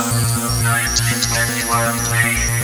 1921